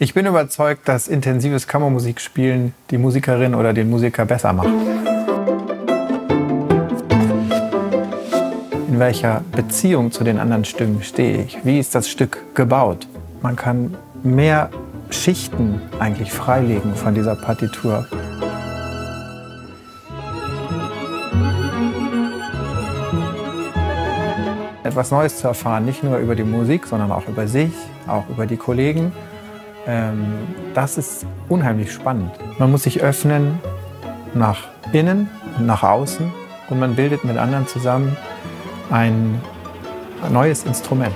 Ich bin überzeugt, dass intensives Kammermusikspielen die Musikerin oder den Musiker besser macht. In welcher Beziehung zu den anderen Stimmen stehe ich? Wie ist das Stück gebaut? Man kann mehr Schichten eigentlich freilegen von dieser Partitur. Etwas Neues zu erfahren, nicht nur über die Musik, sondern auch über sich, auch über die Kollegen das ist unheimlich spannend. Man muss sich öffnen nach innen und nach außen und man bildet mit anderen zusammen ein neues Instrument.